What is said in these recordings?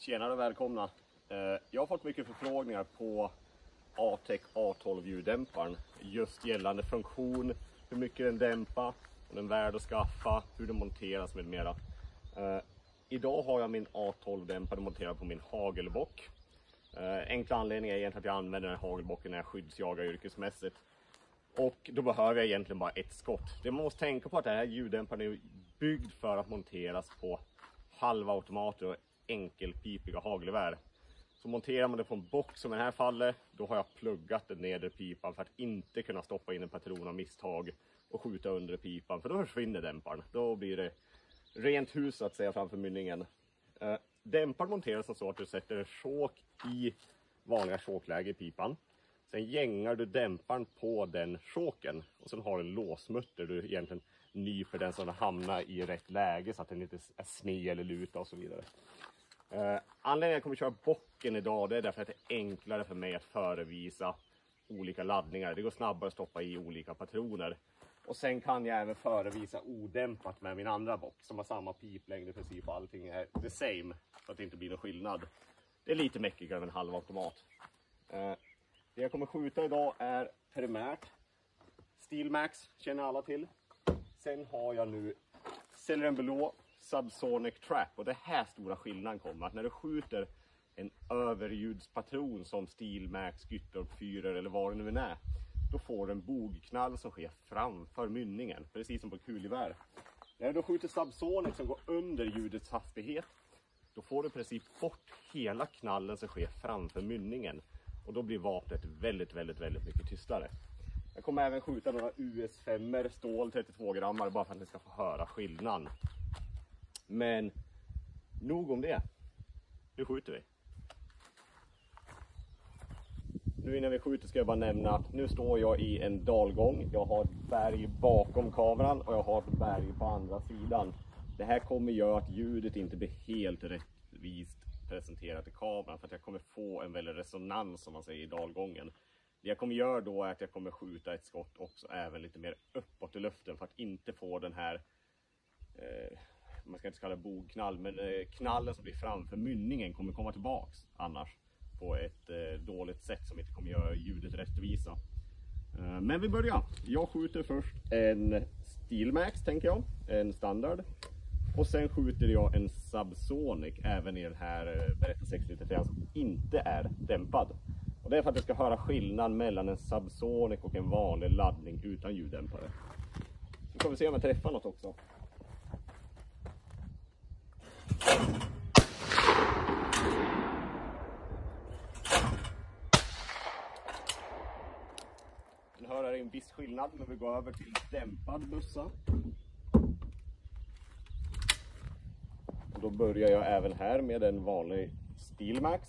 Tjenare och välkomna. Eh, jag har fått mycket förfrågningar på Atec A12 ljuddämparen just gällande funktion, hur mycket den dämpar, om den är värd att skaffa, hur den monteras med mera. Eh, idag har jag min A12-dämpare monterad på min hagelbock. Eh, enkla anledningen är egentligen att jag använder den här hagelbocken när jag skyddsjagar yrkesmässigt. Och då behöver jag egentligen bara ett skott. Det man måste tänka på är att den här ljuddämparen är byggd för att monteras på halvautomater och enkelpipiga hagelgevär. Så monterar man det på en box som i det här fallet, då har jag pluggat den nedre pipan för att inte kunna stoppa in en patron av misstag och skjuta under pipan, för då försvinner dämparen. Då blir det rent hus så att säga framför mynningen. Eh, dämparen monteras så att du sätter en chok i vanliga chokläge i pipan. Sen gängar du dämparen på den choken och sen har du en låsmutter du egentligen nyper den så den hamnar i rätt läge så att den inte är sned eller luta och så vidare. Eh, anledningen till att jag kommer köra bocken idag det är därför att det är enklare för mig att förevisa olika laddningar. Det går snabbare att stoppa i olika patroner. Och sen kan jag även förevisa odämpat med min andra bock som har samma piplängd i princip och allting är the same. Så att det inte blir någon skillnad. Det är lite mäckigare än en halvautomat. Eh, det jag kommer skjuta idag är primärt Steelmax, känner alla till. Sen har jag nu Celeron Blå Subsonic Trap och det här stora skillnaden kommer att när du skjuter en överljudspatron som Steelmax, Gyttorp Führer eller vad det nu än är. Då får du en bogknall som sker framför mynningen, precis som på kulgevär. När du då skjuter Subsonic som går under ljudets hastighet, då får du i princip bort hela knallen som sker framför mynningen. Och då blir vapnet väldigt, väldigt, väldigt mycket tystare. Jag kommer även skjuta några US 5 stål 32 grammar bara för att ni ska få höra skillnaden. Men nog om det. Nu skjuter vi. Nu innan vi skjuter ska jag bara nämna att nu står jag i en dalgång. Jag har ett berg bakom kameran och jag har ett berg på andra sidan. Det här kommer göra att ljudet inte blir helt rättvist presenterat i kameran för att jag kommer få en väldig resonans som man säger i dalgången. Det jag kommer göra då är att jag kommer skjuta ett skott också även lite mer uppåt i luften för att inte få den här eh, man ska inte kalla det bogknall, men eh, knallen som blir framför mynningen kommer komma tillbaks annars på ett eh, dåligt sätt som inte kommer göra ljudet rättvisa. Eh, men vi börjar. Jag skjuter först en Steelmax tänker jag, en standard. Och sen skjuter jag en Subsonic även i den här Beretta 693 som inte är dämpad. Och det är för att jag ska höra skillnad mellan en Subsonic och en vanlig laddning utan ljuddämpare. Nu får vi se om jag träffar något också. Ni hör här är en viss skillnad när vi går över till dämpad bössa. Då börjar jag även här med en vanlig Steelmax.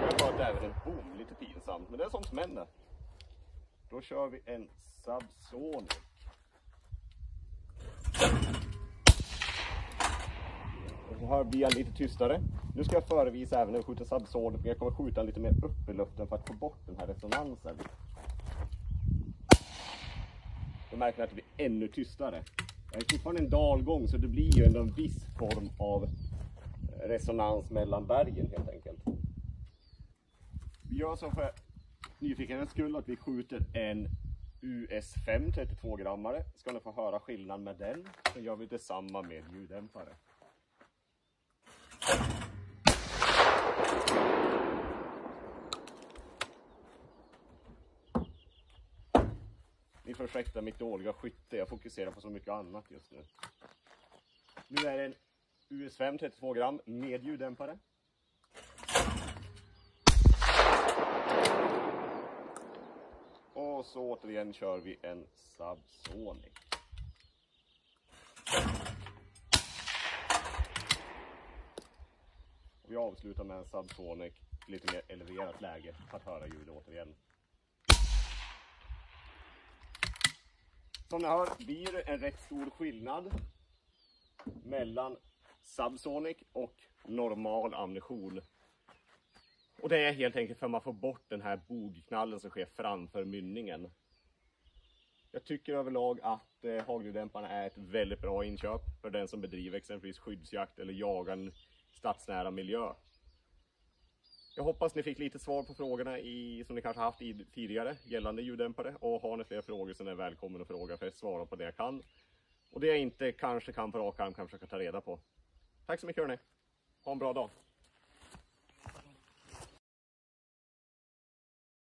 Jag har även en boom, lite pinsamt, men det är sånt som händer. Då kör vi en Subsonic. Och så här blir jag lite tystare. Nu ska jag förevisa även när vi skjuter subsorder, för jag kommer skjuta lite mer upp i luften för att få bort den här resonansen. Då märker ni att det blir ännu tystare. Jag är fortfarande en dalgång så det blir ju ändå en viss form av resonans mellan bergen helt enkelt. Vi gör så för nyfikenhetens skull att vi skjuter en US5 32 grammare. Ska ni få höra skillnad med den så gör vi detsamma med ljuddämpare. Ursäkta mitt dåliga skytte, jag fokuserar på så mycket annat just nu. Nu är det en US5 32 gram med ljuddämpare. Och så återigen kör vi en Subsonic. Och vi avslutar med en Subsonic lite mer eleverat läge för att höra ljudet återigen. Som ni hör blir det en rätt stor skillnad mellan Subsonic och normal ammunition. Och det är helt enkelt för att man får bort den här bogknallen som sker framför mynningen. Jag tycker överlag att eh, hageldämparna är ett väldigt bra inköp för den som bedriver exempelvis skyddsjakt eller jagar en stadsnära miljö. Jag hoppas ni fick lite svar på frågorna i, som ni kanske haft i, tidigare gällande ljuddämpare och har ni fler frågor så är ni välkommen att fråga för att svara på det jag kan. Och det jag inte kanske kan på rak arm kan jag försöka ta reda på. Tack så mycket hörni! Ha en bra dag!